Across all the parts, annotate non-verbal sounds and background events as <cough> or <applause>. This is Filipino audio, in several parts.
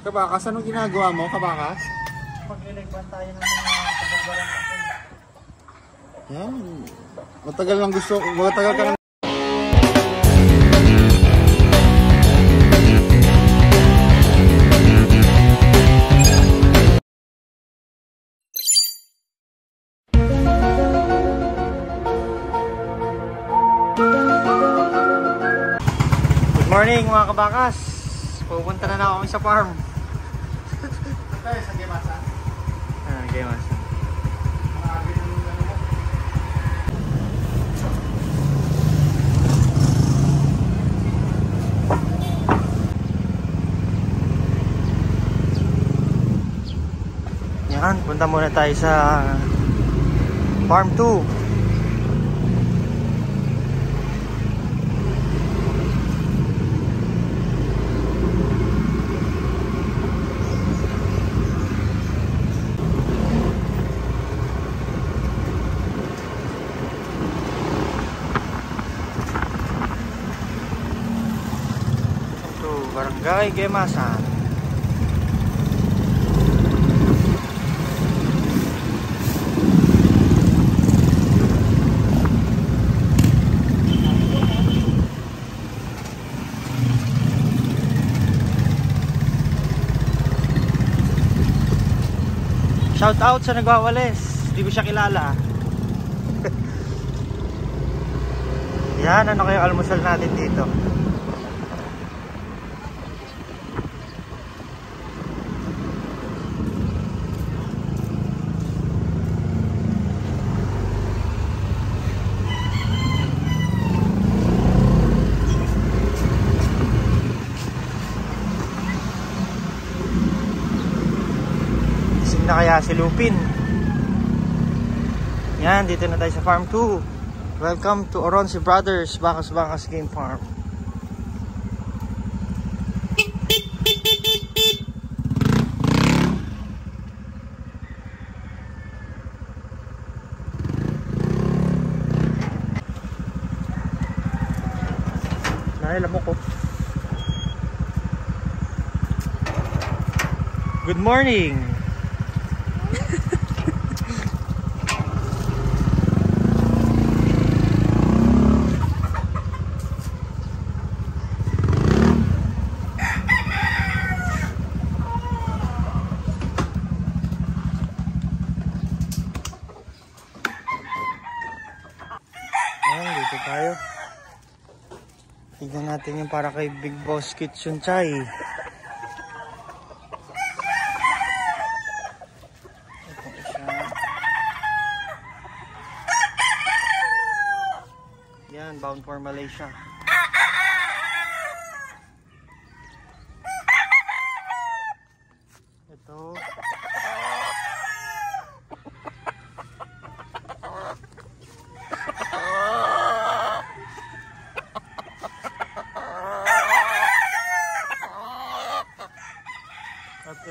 Kabakas, anong ginagawa mo, kabakas? Maglilagban tayo ng mga kababaran natin. Yan. Matagal lang gusto, matagal ka lang. Good morning mga kabakas. Pupunta na na kami sa farm. Tayo sa Gemasa. Ah, mas. Yan, punta muna tayo sa Farm 2. Ito, Barangay Gemasan. Shout out sa nagwawalis. Di ko siya kilala. <laughs> Yan, ano kayo almusal natin dito? Na kaya si Lupin. Yan, dito na tayo sa Farm 2. Welcome to Oronsi Brothers, Bakas Bakas Game Farm. Mo ko. Good morning. Ayan, dito tayo. Tignan natin yung para kay Big Boss Kitchen Chai. Yan, bound for Malaysia.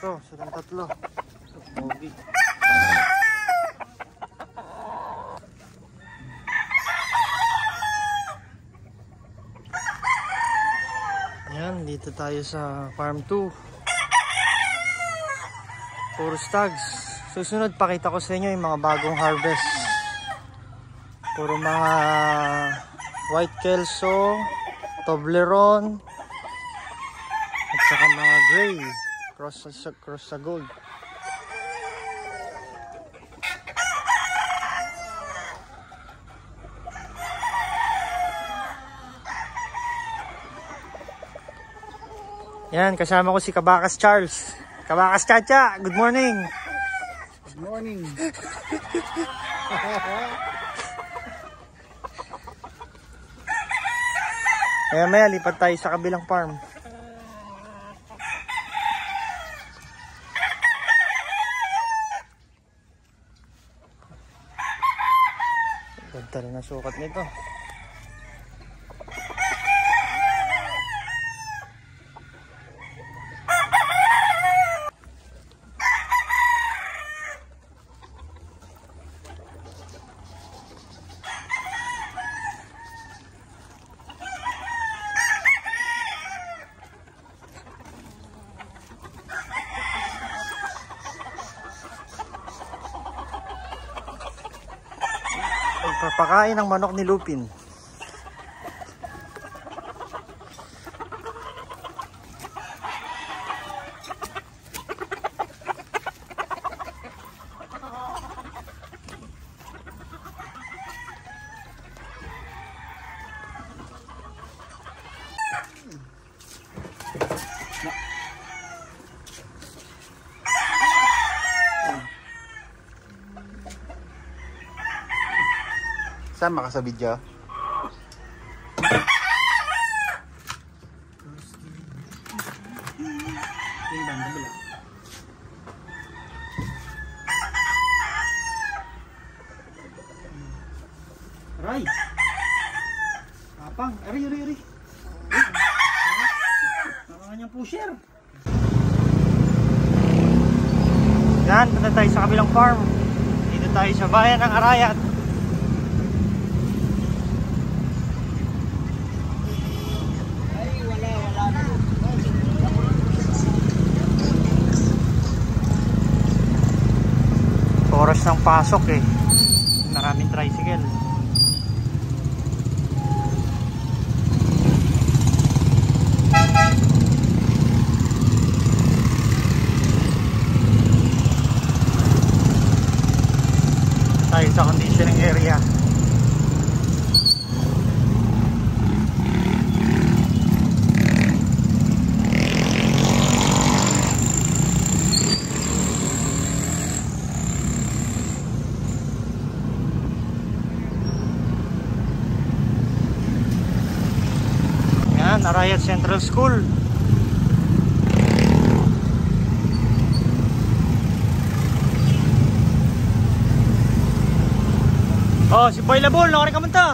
Ito, silang tatlo. Pogi. Yan, dito tayo sa Farm 2. Puro stags. Susunod, pakita ko sa inyo yung mga bagong harvest. Puro mga white kelso, toblerone, at saka mga gray. Cross sa, cross sa gold. Yan, kasama ko si Kabakas Charles. Kabakas Chacha, good morning. Good morning. Maya maya, lipat tayo sa kabilang farm. Rin ang sukat nito. Papakain ng manok ni Lupin. Sama ka sa video? Aray! Kapang! Aray, aray, aray! Ang kanyang pusher! Yan, punta tayo sa kabilang farm. Dito tayo sa bayan ng Arayat. Oras ng pasok eh. Maraming tricycle. tayo sa conditioning area. Yan, Arayat Central School. Oh, si Boy Labol, nakari ka munta.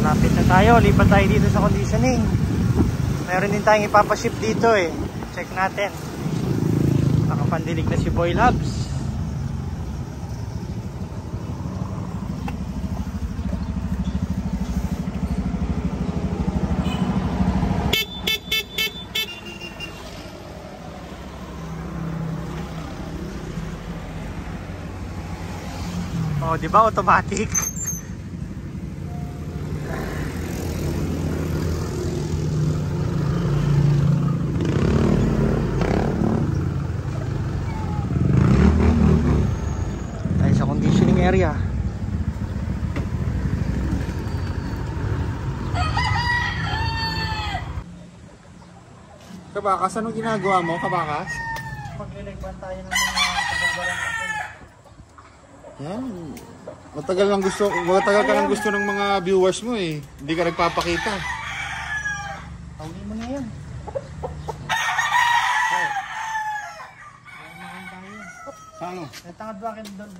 Lapit na tayo, lipat tayo dito sa conditioning. Meron din tayong ipapaship dito eh. Check natin. Nakapandilig na si Boy Labs. Oh, di ba automatic? Tayo sa conditioning area. Kabakas, anong ginagawa mo, kabakas? Maglilagban tayo ng mga pagbabalan natin. Yan. Matagal lang gusto, matagal ka lang gusto ng mga viewers mo eh. Hindi ka nagpapakita. Huli mo na yan. Ano? Eh, tangad ba akin doon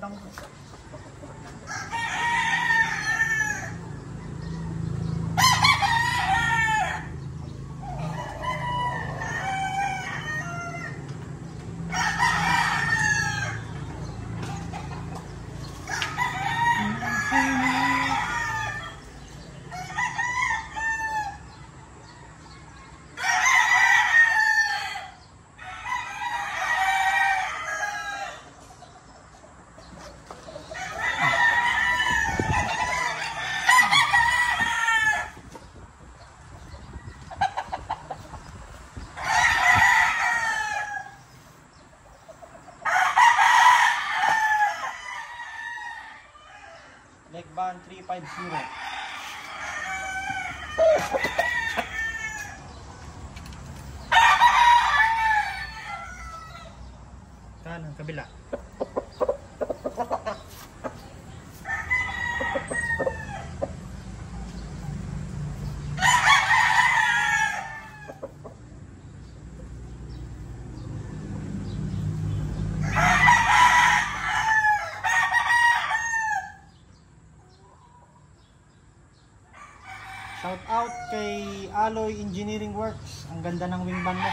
band 350. Kanan, kabila. Shout out kay Alloy Engineering Works. Ang ganda ng wingman mo.